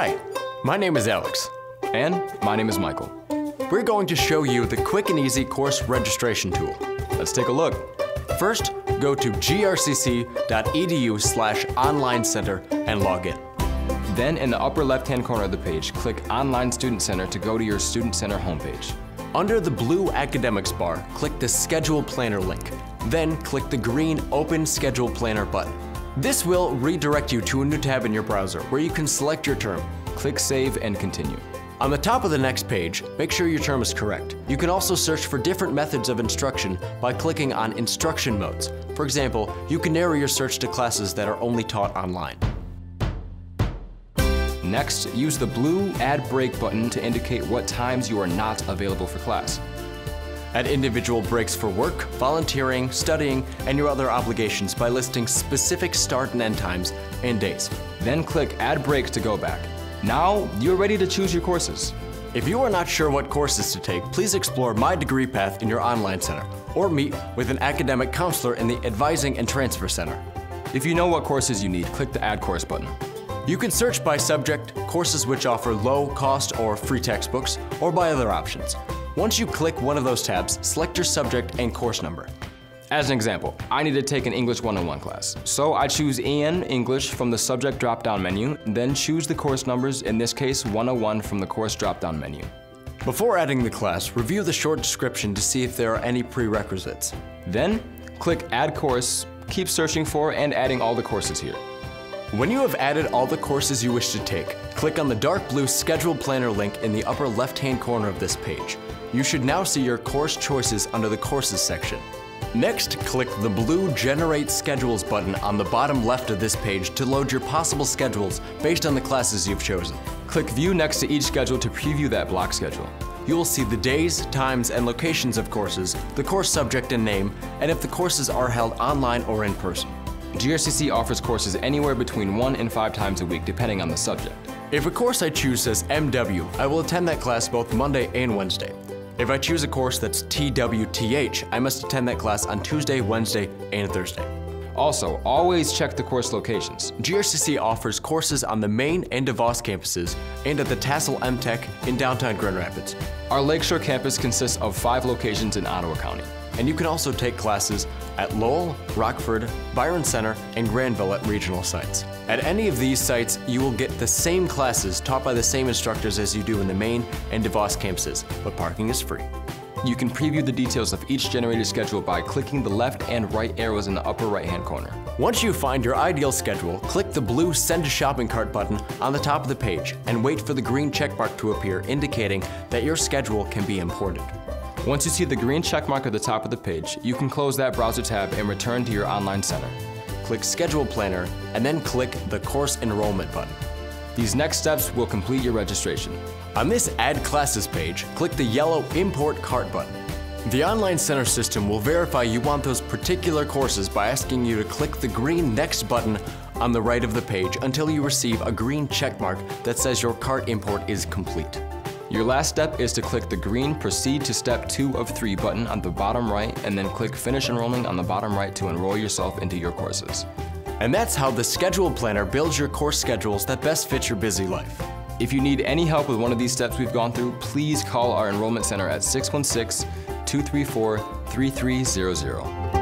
Hi, my name is Alex. And my name is Michael. We're going to show you the quick and easy course registration tool. Let's take a look. First, go to grcc.edu slash online center and log in. Then in the upper left-hand corner of the page, click Online Student Center to go to your Student Center homepage. Under the blue Academics bar, click the Schedule Planner link. Then click the green Open Schedule Planner button. This will redirect you to a new tab in your browser where you can select your term. Click Save and Continue. On the top of the next page, make sure your term is correct. You can also search for different methods of instruction by clicking on instruction modes. For example, you can narrow your search to classes that are only taught online. Next, use the blue Add Break button to indicate what times you are not available for class. Add individual breaks for work, volunteering, studying, and your other obligations by listing specific start and end times and dates. Then click Add Breaks to go back. Now, you're ready to choose your courses. If you are not sure what courses to take, please explore My Degree Path in your online center or meet with an academic counselor in the Advising and Transfer Center. If you know what courses you need, click the Add Course button. You can search by subject, courses which offer low cost or free textbooks, or by other options. Once you click one of those tabs, select your subject and course number. As an example, I need to take an English 101 class. So I choose EN English from the subject drop-down menu, then choose the course numbers, in this case 101 from the course drop-down menu. Before adding the class, review the short description to see if there are any prerequisites. Then, click Add Course, keep searching for and adding all the courses here. When you have added all the courses you wish to take, click on the dark blue Schedule Planner link in the upper left-hand corner of this page. You should now see your course choices under the Courses section. Next, click the blue Generate Schedules button on the bottom left of this page to load your possible schedules based on the classes you've chosen. Click View next to each schedule to preview that block schedule. You will see the days, times, and locations of courses, the course subject and name, and if the courses are held online or in person. GRCC offers courses anywhere between one and five times a week depending on the subject. If a course I choose says MW, I will attend that class both Monday and Wednesday. If I choose a course that's TWTH, I must attend that class on Tuesday, Wednesday, and Thursday. Also, always check the course locations. GRCC offers courses on the Main and DeVos campuses and at the Tassell M-TEC in downtown Grand Rapids. Our Lakeshore campus consists of five locations in Ottawa County. And you can also take classes at Lowell, Rockford, Byron Center, and Grandville at regional sites. At any of these sites, you will get the same classes taught by the same instructors as you do in the Main and DeVos campuses, but parking is free. You can preview the details of each generated schedule by clicking the left and right arrows in the upper right hand corner. Once you find your ideal schedule, click the blue Send to Shopping Cart button on the top of the page and wait for the green checkmark to appear indicating that your schedule can be imported. Once you see the green checkmark at the top of the page, you can close that browser tab and return to your online center. Click Schedule Planner and then click the Course Enrollment button. These next steps will complete your registration. On this Add Classes page, click the yellow Import Cart button. The Online Center system will verify you want those particular courses by asking you to click the green Next button on the right of the page until you receive a green checkmark that says your cart import is complete. Your last step is to click the green Proceed to Step 2 of 3 button on the bottom right and then click Finish Enrolling on the bottom right to enroll yourself into your courses. And that's how the Schedule Planner builds your course schedules that best fit your busy life. If you need any help with one of these steps we've gone through, please call our Enrollment Center at 616 234 3300.